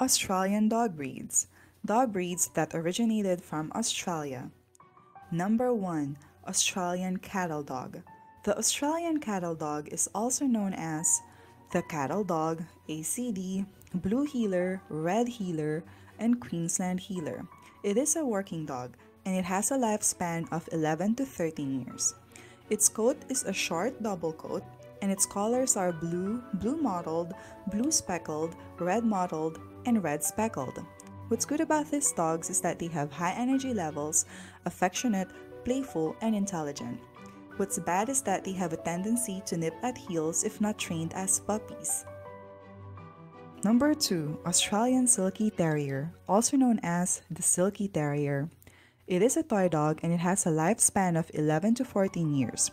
Australian dog breeds. Dog breeds that originated from Australia. Number 1. Australian Cattle Dog. The Australian Cattle Dog is also known as the Cattle Dog, ACD, Blue Heeler, Red Heeler, and Queensland Heeler. It is a working dog and it has a lifespan of 11 to 13 years. Its coat is a short double coat and its colors are blue, blue mottled, blue speckled, red mottled, and red speckled. What's good about these dogs is that they have high energy levels, affectionate, playful, and intelligent. What's bad is that they have a tendency to nip at heels if not trained as puppies. Number 2. Australian Silky Terrier, also known as the Silky Terrier. It is a toy dog and it has a lifespan of 11 to 14 years.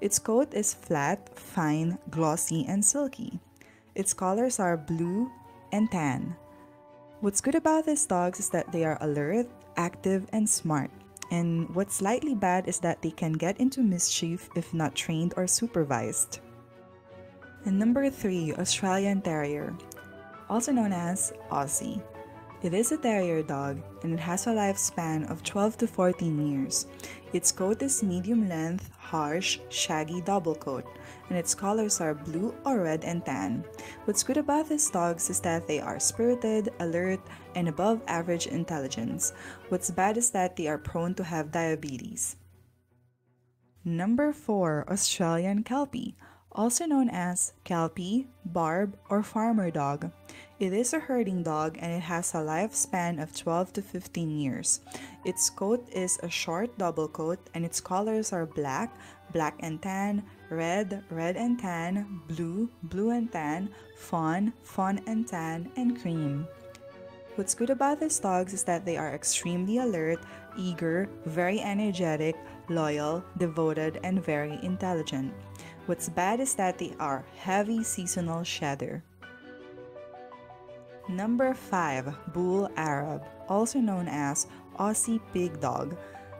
Its coat is flat, fine, glossy, and silky. Its colors are blue and tan. What's good about these dogs is that they are alert, active, and smart. And what's slightly bad is that they can get into mischief if not trained or supervised. And number 3, Australian Terrier, also known as Aussie. It is a terrier dog and it has a lifespan of 12 to 14 years. Its coat is medium length, harsh, shaggy double coat, and its colors are blue or red and tan. What's good about these dogs is that they are spirited, alert, and above average intelligence. What's bad is that they are prone to have diabetes. Number 4 Australian Kelpie, also known as Kelpie, Barb, or Farmer Dog. It is a herding dog and it has a lifespan of 12 to 15 years. Its coat is a short double coat and its colors are black, black and tan, red, red and tan, blue, blue and tan, fawn, fawn and tan, and cream. What's good about these dogs is that they are extremely alert, eager, very energetic, loyal, devoted, and very intelligent. What's bad is that they are heavy seasonal shedder. Number 5. Bull Arab, also known as Aussie Pig Dog.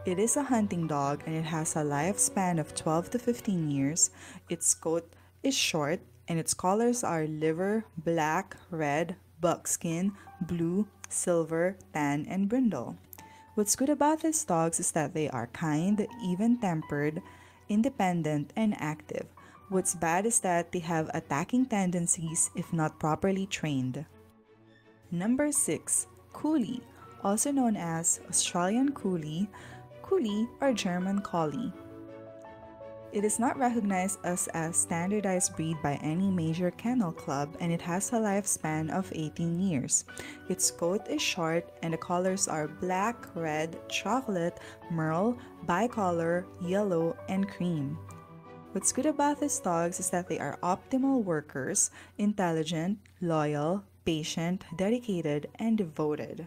It is a hunting dog and it has a lifespan of 12 to 15 years. Its coat is short and its colors are liver, black, red, buckskin, blue, silver, tan, and brindle. What's good about these dogs is that they are kind, even tempered, independent, and active. What's bad is that they have attacking tendencies if not properly trained. Number 6. Koolie, also known as Australian Koolie, Coolie or German Koolie. It is not recognized as a standardized breed by any major kennel club and it has a lifespan of 18 years. Its coat is short and the colors are black, red, chocolate, merle, bicolor, yellow, and cream. What's good about these dogs is that they are optimal workers, intelligent, loyal, patient, dedicated, and devoted.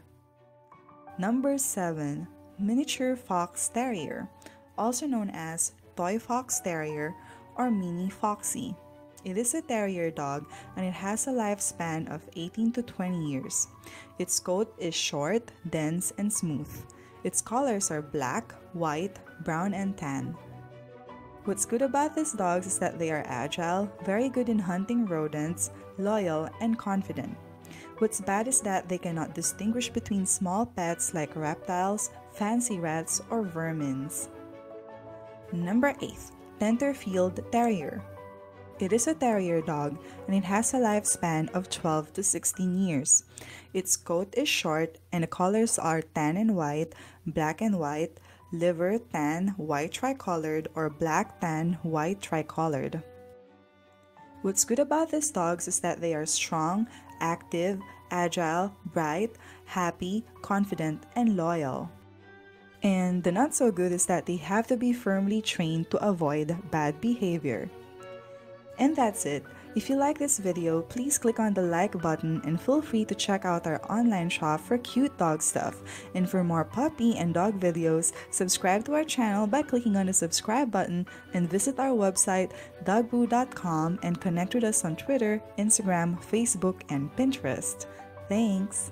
Number 7. Miniature Fox Terrier, also known as Toy Fox Terrier or Mini Foxy. It is a terrier dog and it has a lifespan of 18 to 20 years. Its coat is short, dense, and smooth. Its colors are black, white, brown, and tan. What's good about these dogs is that they are agile, very good in hunting rodents, loyal, and confident. What's bad is that they cannot distinguish between small pets like reptiles, fancy rats, or vermins. Number 8. Tenterfield Terrier. It is a terrier dog and it has a lifespan of 12 to 16 years. Its coat is short and the colors are tan and white, black and white, liver tan, white tricolored, or black tan, white tricolored. What's good about these dogs is that they are strong, active, agile, bright, happy, confident, and loyal. And the not so good is that they have to be firmly trained to avoid bad behavior. And that's it. If you like this video, please click on the like button and feel free to check out our online shop for cute dog stuff. And for more puppy and dog videos, subscribe to our channel by clicking on the subscribe button and visit our website dogboo.com and connect with us on Twitter, Instagram, Facebook, and Pinterest. Thanks!